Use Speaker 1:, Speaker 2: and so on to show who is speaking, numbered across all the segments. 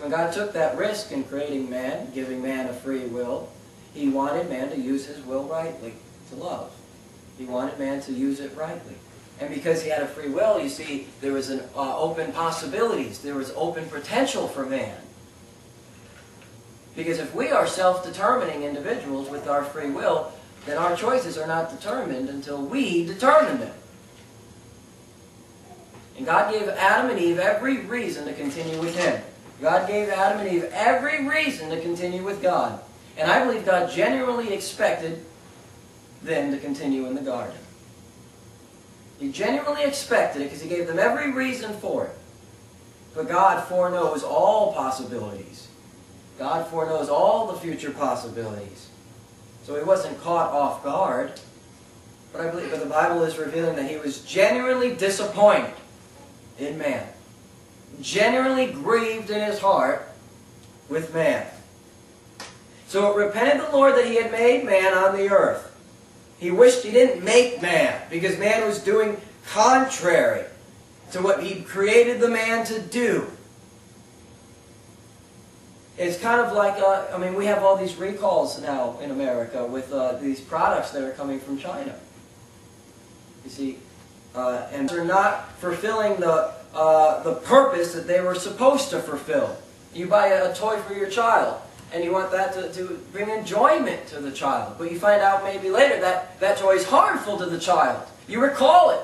Speaker 1: when God took that risk in creating man, giving man a free will, he wanted man to use his will rightly, to love. He wanted man to use it rightly. And because he had a free will, you see, there was an uh, open possibilities. There was open potential for man. Because if we are self-determining individuals with our free will, then our choices are not determined until we determine them. And God gave Adam and Eve every reason to continue with Him. God gave Adam and Eve every reason to continue with God. And I believe God genuinely expected them to continue in the garden. He genuinely expected it because He gave them every reason for it. But God foreknows all possibilities. God foreknows all the future possibilities. So he wasn't caught off guard. But I believe but the Bible is revealing that he was genuinely disappointed in man. Genuinely grieved in his heart with man. So it repented the Lord that he had made man on the earth. He wished he didn't make man because man was doing contrary to what he created the man to do. It's kind of like, uh, I mean, we have all these recalls now in America with uh, these products that are coming from China. You see, uh, and they're not fulfilling the, uh, the purpose that they were supposed to fulfill. You buy a, toy for your child, and you want that to, to bring enjoyment to the child. But you find out maybe later that that toy is harmful to the child. You recall it.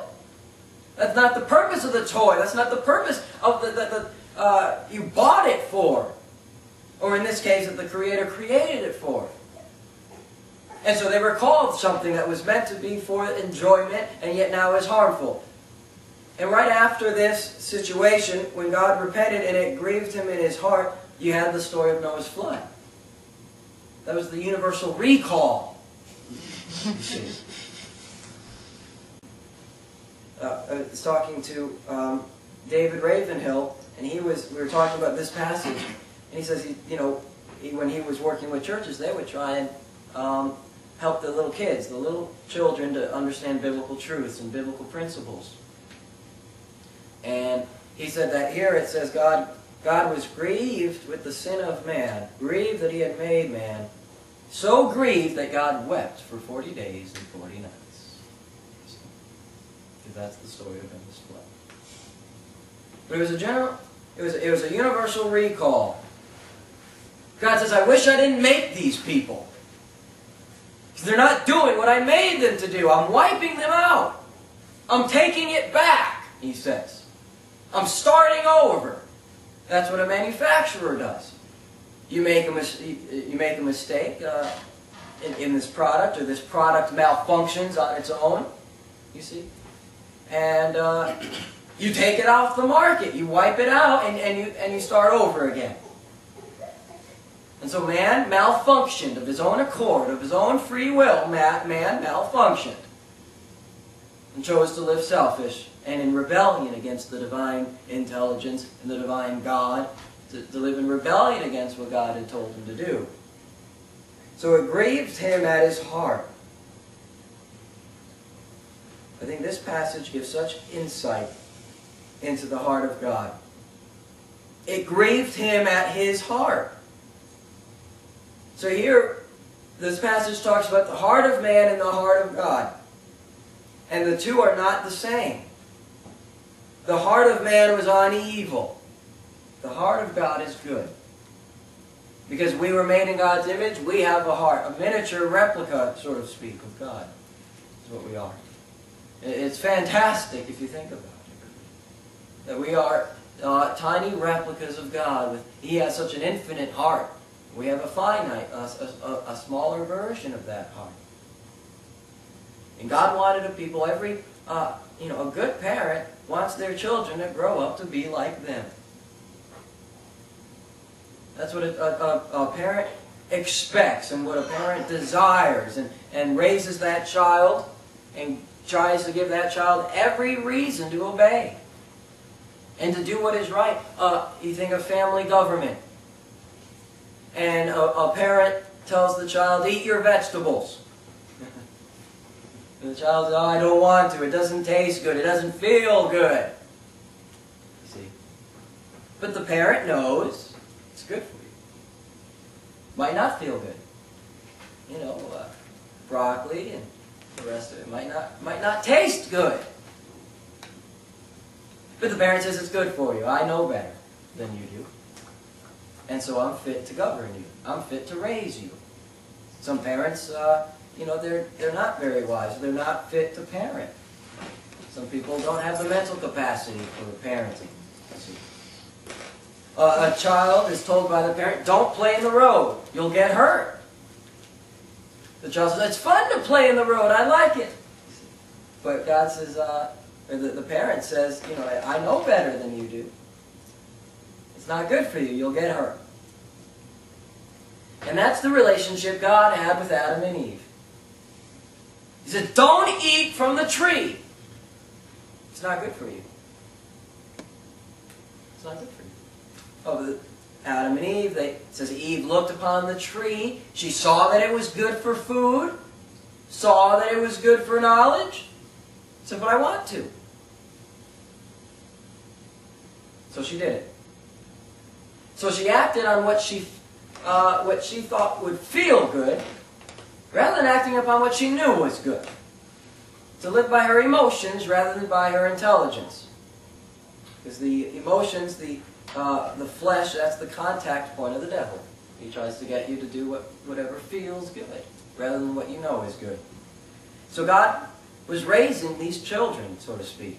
Speaker 1: That's not the purpose of the toy. That's not the purpose of the, the, the uh, you bought it for. Or in this case, that the Creator created it for. And so they recalled something that was meant to be for enjoyment and yet now is harmful. And right after this situation, when God repented and it grieved him in his heart, you had the story of Noah's flood. That was the universal recall. uh, I was talking to um, David Ravenhill, and he was, we were talking about this passage, and he says, he, you know, he, when he was working with churches, they would try and um, help the little kids, the little children to understand biblical truths and biblical principles. And he said that here it says God, God was grieved with the sin of man, grieved that he had made man, so grieved that God wept for 40 days and 40 nights. That's the story of Noah's flood. But it was a general, it was, it was a universal recall God says, I wish I didn't make these people. Because they're not doing what I made them to do. I'm wiping them out. I'm taking it back, he says. I'm starting over. That's what a manufacturer does. You make a, you make a mistake uh, in, in this product, or this product malfunctions on its own, you see. And uh, you take it off the market. You wipe it out, and, and, you, and you start over again. And so man malfunctioned of his own accord, of his own free will, man malfunctioned and chose to live selfish and in rebellion against the divine intelligence and the divine God, to, to live in rebellion against what God had told him to do. So it grieved him at his heart. I think this passage gives such insight into the heart of God. It grieved him at his heart. So here, this passage talks about the heart of man and the heart of God. And the two are not the same. The heart of man was on evil. The heart of God is good. Because we were made in God's image, we have a heart, a miniature replica, so to speak, of God. Is what we are. It's fantastic if you think about it. That we are uh, tiny replicas of God. He has such an infinite heart. We have a finite, a, a, a smaller version of that heart. And God wanted a people, every, uh, you know, a good parent wants their children to grow up to be like them. That's what a, a, a, parent expects and what a parent desires and, and raises that child and tries to give that child every reason to obey and to do what is right. Uh, you think of family government and a, a parent tells the child, eat your vegetables. And the child says, oh, I don't want to. It doesn't taste good. It doesn't feel good. You see? But the parent knows It's good for you. Might not feel good. You know, uh, broccoli and the rest of it might not might not taste good. But the parent says it's good for you. I know better than you do. And so I'm fit to govern you. I'm fit to raise you. Some parents, uh, you know, they're, they're not very wise. They're not fit to parent. Some people don't have the mental capacity for parenting. Uh, a child is told by the parent, don't play in the road. You'll get hurt. The child says, it's fun to play in the road. I like it. But God says, uh, or the, the parent says, you know, I know better than you do. It's not good for you. You'll get hurt. And that's the relationship God had with Adam and Eve. He said, don't eat from the tree. It's not good for you. It's not good for you. Oh, Adam and Eve, they, says Eve looked upon the tree. She saw that it was good for food. Saw that it was good for knowledge. Said, but I want to. So she did it. So she acted on what she, uh, what she thought would feel good, rather than acting upon what she knew was good. To live by her emotions rather than by her intelligence. Because the emotions, the, uh, the flesh, that's the contact point of the devil. He tries to get you to do what, whatever feels good, rather than what you know is good. So God was raising these children, so to speak.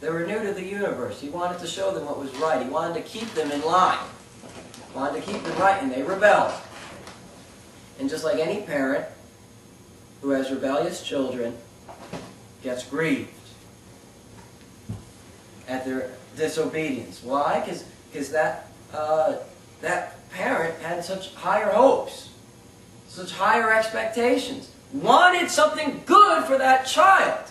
Speaker 1: They were new to the universe. He wanted to show them what was right. He wanted to keep them in line. He wanted to keep them right, and they rebelled. And just like any parent who has rebellious children gets grieved at their disobedience. Why? Because that, uh, that parent had such higher hopes, such higher expectations, wanted something good for that child.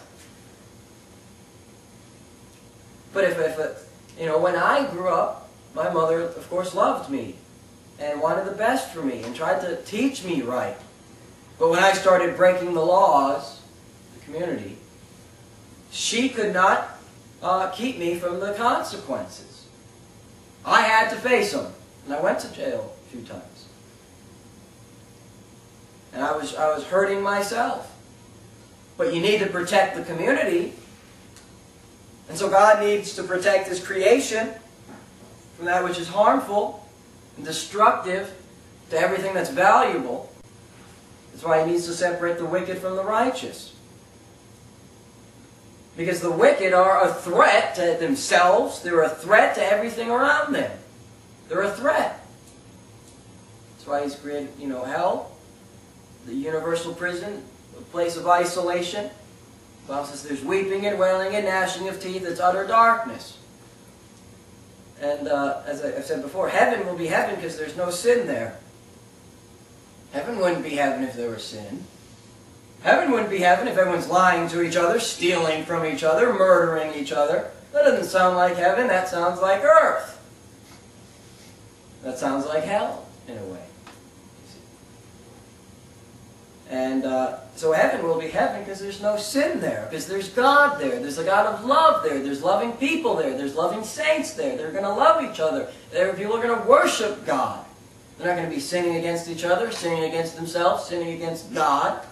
Speaker 1: But if, if you know, when I grew up, my mother, of course, loved me and wanted the best for me and tried to teach me right. But when I started breaking the laws, the community, she could not uh, keep me from the consequences. I had to face them. And I went to jail a few times. And I was, I was hurting myself. But you need to protect the community and so God needs to protect His creation from that which is harmful destructive to everything that's valuable. That's why He needs to separate the wicked from the righteous. Because the wicked are a threat to themselves. They're a threat to everything around them. They're a threat. That's why He's created, you know, hell, the universal prison, a place of isolation. The Bible says there's weeping and wailing and gnashing of teeth. It's utter darkness. And uh, as I've said before, heaven will be heaven because there's no sin there. Heaven wouldn't be heaven if there was sin. Heaven wouldn't be heaven if everyone's lying to each other, stealing from each other, murdering each other. That doesn't sound like heaven. That sounds like earth. That sounds like hell, in a way. And uh, so heaven will be heaven because there's no sin there, because there's God there. There's a God of love there. There's loving people there. There's loving saints there. They're going to love each other. There, people are going to worship God. They're not going to be sinning against each other, sinning against themselves, sinning against God.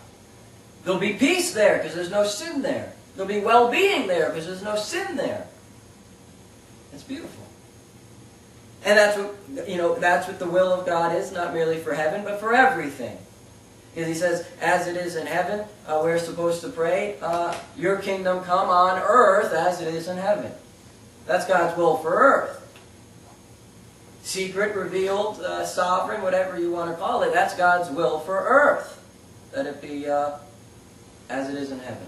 Speaker 1: There'll be peace there because there's no sin there. There'll be well-being there because there's no sin there. It's beautiful. And that's what, you know, that's what the will of God is, not merely for heaven, but for everything. Because he says, as it is in heaven, uh, we're supposed to pray, uh, your kingdom come on earth as it is in heaven. That's God's will for earth. Secret, revealed, uh, sovereign, whatever you want to call it, that's God's will for earth. That it be uh, as it is in heaven.